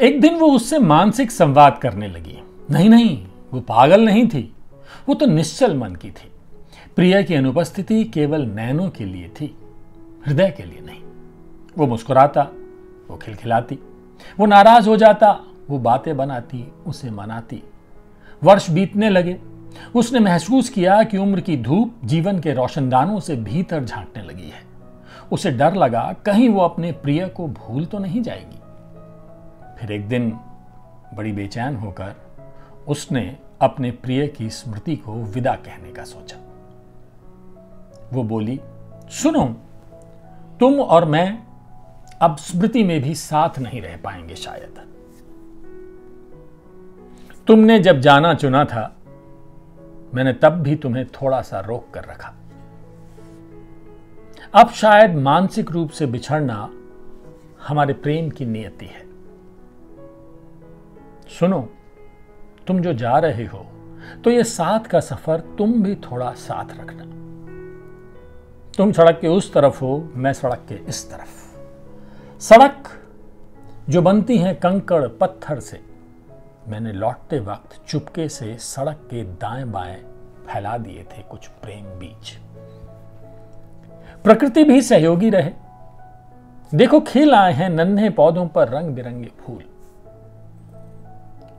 एक दिन वो उससे मानसिक संवाद करने लगी। नहीं नहीं, वो पागल नहीं थी। वो तो निश्चल मन की थी। प्रिया की अनुपस्थिति केवल नैनों के लिए थी, हृदय के लिए नहीं। वो मुस्कुराता, वो खिलखिलाती, वो नाराज़ हो जाता, वो बातें बनाती, उसे मनाती। वर्ष बीतने लगे। उसने महसूस किया कि उम्र की धूप जीवन के रोशनदानों से भीतर झांकने लगी है। उसे डर लगा, कहीं वो अपने प्रिय को भूल तो नहीं जाएगी। फिर एक दिन बड़ी बेचैन होकर उसने अपने प्रिय की स्मृति को विदा कहने का सोचा। वो बोली, सुनो, तुम और मैं अब स्मृति में भी साथ नहीं रह पाएँगे शायद। तुमने जब जाना चुना था, मैंने तब भी तुम्हें थोड़ा सा रोक कर रखा। अब शायद मानसिक रूप से बिछड़ना हमारे प्रेम की नियति है। सुनो, तुम जो जा रहे हो तो ये साथ का सफ़र तुम भी थोड़ा साथ रखना। तुम सड़क के उस तरफ़ हो, मैं सड़क के इस तरफ़। सड़क जो बनती है कंकड़ पत्थर से, मैंने लौटते वक्त चुपके से सड़क के दाएँ बाएँ फैला दिए थे कुछ प्रेम बीज। प्रकृति भी सहयोगी रहे। देखो, खिल आए हैं नन्हे पौधों पर रंग बिरंगे फूल।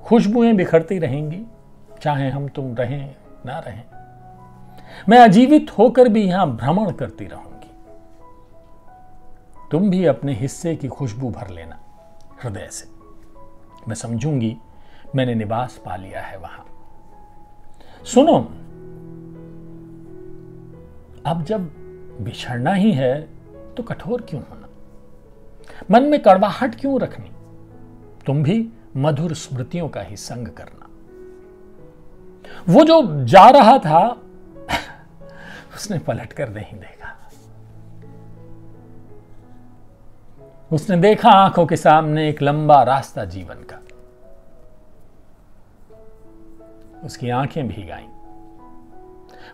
खुशबुएँ बिखरती रहेंगी, चाहे हम तुम रहें, ना रहें। मैं अजीवित होकर भी यहाँ भ्रमण करती रहूँगी। तुम भी अपने हिस्से की खुशबू भर लेना, हृदय से। मैं समझूँगी, मैंने निवास पा लिया है वहाँ। सुनो, अब जब बिछड़ना ही है तो कठोर क्यों होना? मन में कड़वाहट क्यों रखनी? तुम भी मधुर स्मृतियों का ही संग करना। वो जो जा रहा था, उसने पलट कर नहीं देखा। उसने देखा आँखों के सामने एक लंबा रास्ता जीवन का। उसकी आँखें भीग आईं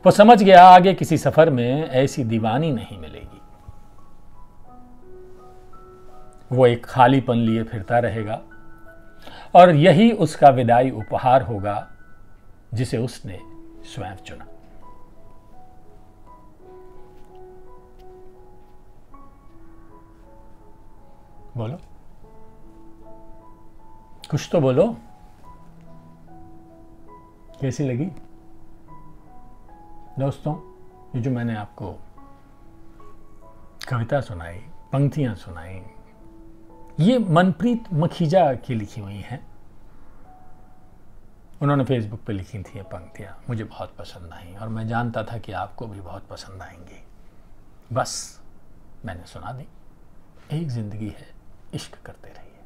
वो समझ गया आगे किसी सफ़र में ऐसी दीवानी नहीं मिलेगी। वो एक खालीपन लिए फिरता रहेगा। और यही उसका विदाई उपहार होगा, जिसे उसने स्वयं चुना। बोलो। कुछ तो बोलो। कैसी लगी? दोस्तों, ये जो मैंने आपको कविता सुनाई, पंक्तियाँ सुनाई ये मनप्रीत मखीजा की लिखी हुई हैं। उन्होंने फेसबुक पे लिखी थी ये पंक्तियाँ। मुझे बहुत पसंद आई और मैं जानता था कि आपको भी बहुत पसंद आएँगी। बस, मैंने सुना दी एक ज़िंदगी है, इश्क करते रहिए।